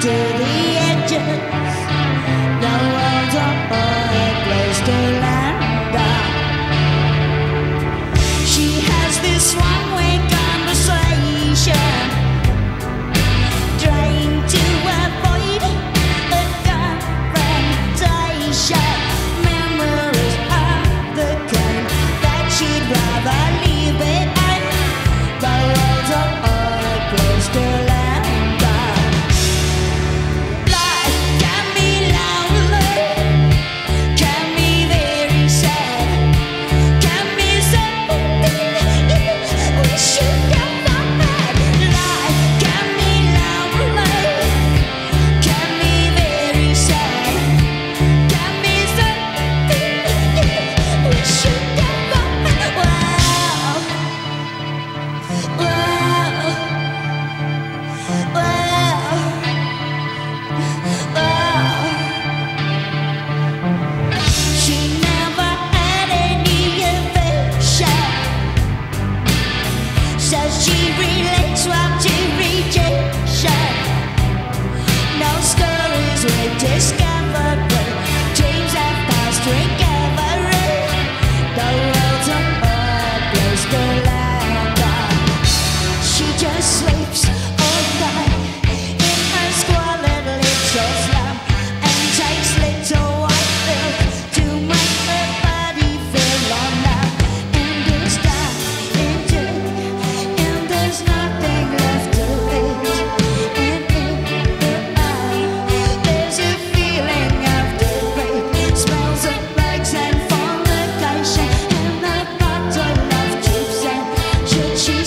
dead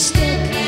stick.